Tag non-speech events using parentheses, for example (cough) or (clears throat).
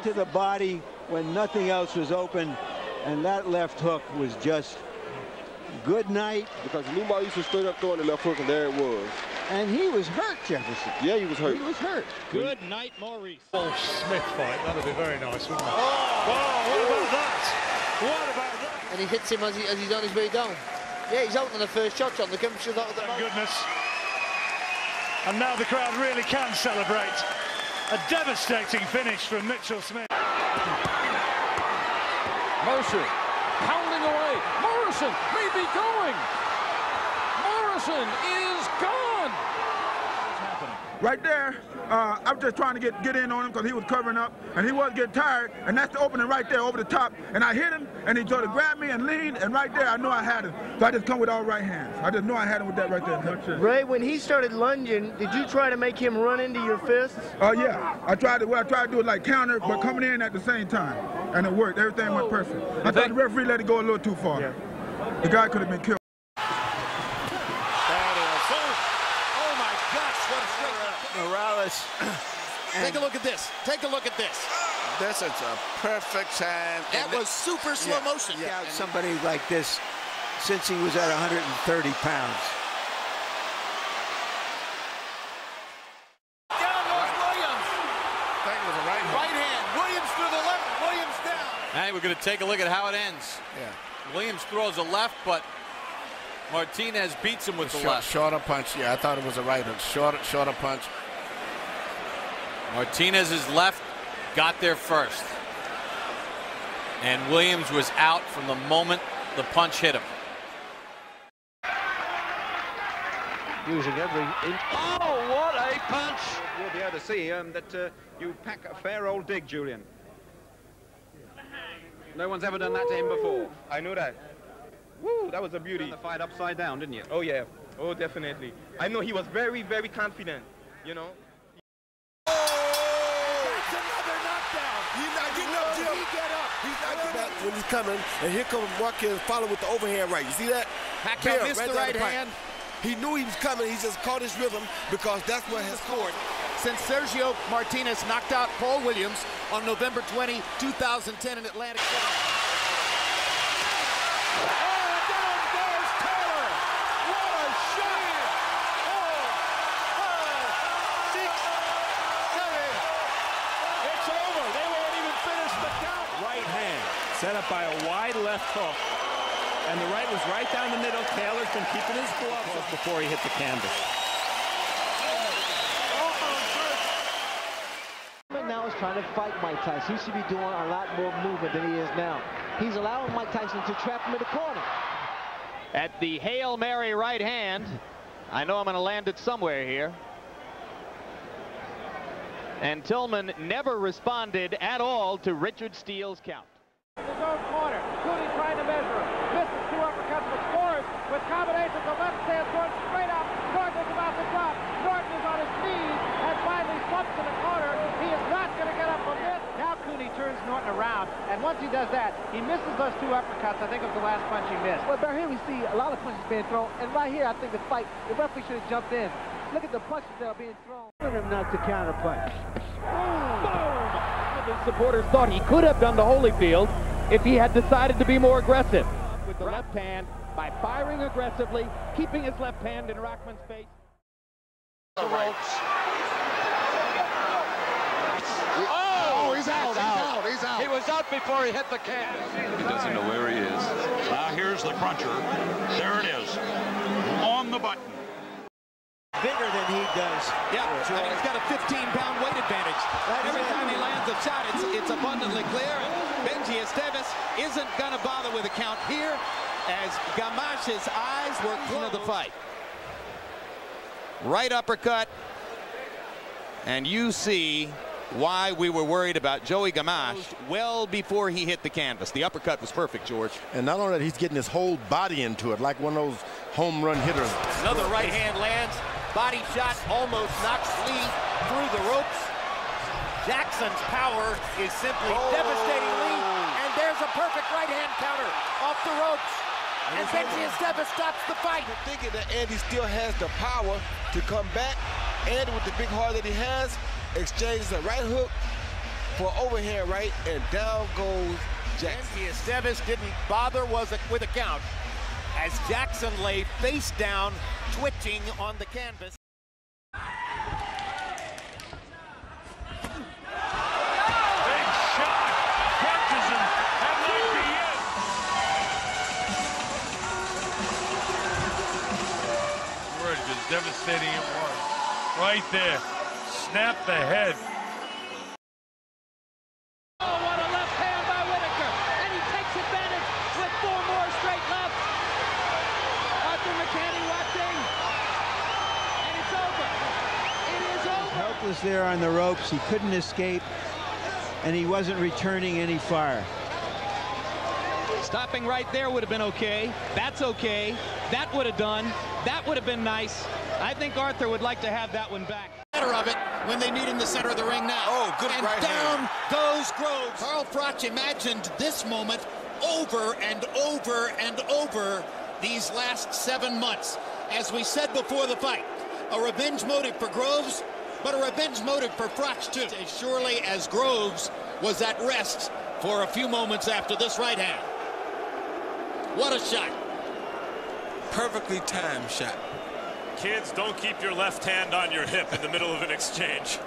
right to the body when nothing else was open. And that left hook was just good night. Because Lou used to straight up throwing the left hook, and there it was. And he was hurt, Jefferson. Yeah, he was hurt. He was hurt. Good night, Maurice. Oh, Smith fight. That'd be very nice, wouldn't it? Oh, oh what about that? What about that? And he hits him as, he, as he's on his way down. Yeah, he's out on the first shot, John. The chemistry that Thank goodness. And now the crowd really can celebrate. A devastating finish from Mitchell Smith. Mercer pounding away. Morrison may be going. Morrison is gone. Right there, uh, I was just trying to get, get in on him because he was covering up, and he was getting tired, and that's the opening right there over the top. And I hit him, and he tried to grab me and lean, and right there I knew I had him. So I just come with all right hands. I just knew I had him with that right there. Ray, when he started lunging, did you try to make him run into your fists? Oh, uh, yeah. I tried to, well, I tried to do it like counter, but coming in at the same time. And it worked. Everything went perfect. I thought the referee let it go a little too far. Yeah. The guy could have been killed. Morales. (clears throat) Take a look at this. Take a look at this. This is a perfect time. That was super slow yeah, motion. Yeah, somebody like this since he was at 130 pounds. Down goes Williams. That was a right hand. Right hand. Williams to the left. Williams down. And we're going to take a look at how it ends. Yeah. Williams throws a left, but Martinez beats him with the Short, left. Shorter punch. Yeah, I thought it was a right hook. Shorter, shorter punch. Martinez's left got there first. And Williams was out from the moment the punch hit him. Using every inch. Oh, what a punch! You'll be able to see um, that uh, you pack a fair old dig, Julian. No one's ever done that to him before. I know that. Woo, that was a beauty. Turned the fight upside down, didn't you? Oh, yeah. Oh, definitely. I know he was very, very confident, you know. When he's coming, and here comes Marquez following with the overhand right. You see that? Pacquiao missed the right hand. He knew he was coming. He just caught his rhythm because that's what has scored. Since Sergio Martinez knocked out Paul Williams on November 20, 2010 in Atlantic City. Set up by a wide left hook. And the right was right down the middle. Taylor's been keeping his gloves up before he hit the canvas. Now is trying to fight Mike Tyson. He should be doing a lot more movement than he is now. He's allowing Mike Tyson to trap him in the corner. At the Hail Mary right hand, I know I'm going to land it somewhere here. And Tillman never responded at all to Richard Steele's count. His own corner. Cooney trying to measure him. Misses two uppercuts, but scores with combinations of left hands going straight up. Norton is about to drop. Norton is on his knees and finally slumps in the corner. He is not going to get up from this. Now Cooney turns Norton around, and once he does that, he misses those two uppercuts. I think it was the last punch he missed. Well, Barry, here we see a lot of punches being thrown, and right here I think the fight, the referee should have jumped in. Look at the punches that are being thrown. him not to counter punch. Boom! Boom! The supporters thought he could have done the Holyfield if he had decided to be more aggressive. With the left hand, by firing aggressively, keeping his left hand in Rahman's face. The ropes. Oh, he's out, he's out, he's out. He was out before he hit the canvas. He doesn't know where he is. Now here's the cruncher. There it is. On the button. Bigger than he does. Yeah, I mean, he's got a 15-pound weight advantage. Every time he lands a shot, it's, it's abundantly clear. Benji Esteves isn't going to bother with a count here as Gamache's eyes were closed. of the fight. Right uppercut. And you see why we were worried about Joey Gamache well before he hit the canvas. The uppercut was perfect, George. And not only that, he's getting his whole body into it, like one of those home run hitters. Another right hand lands. Body shot almost knocks Lee through the ropes. Jackson's power is simply oh. devastating Lee. And there's a perfect right hand counter off the ropes. And Benji Esteves stops the fight. I'm thinking that Andy still has the power to come back. Andy, with the big heart that he has, exchanges a right hook, for overhead right, and down goes Jackson. Benji Esteves didn't bother was with a count as Jackson lay face down, twitching on the canvas. Right there. Snap the head. Oh, what a left hand by Whitaker. And he takes advantage with four more straight left. Arthur Mercante watching. And it's over. It is over. Helpless there on the ropes. He couldn't escape, and he wasn't returning any fire. Stopping right there would have been okay. That's okay. That would have done. That would have been nice. I think Arthur would like to have that one back. Center of it when they meet in the center of the ring now. Oh, good and right down hand. goes Groves. Carl Froch imagined this moment over and over and over these last seven months. As we said before the fight, a revenge motive for Groves, but a revenge motive for Froch too. As surely as Groves was at rest for a few moments after this right hand. What a shot. Perfectly timed shot. Kids, don't keep your left hand on your hip in the middle of an exchange.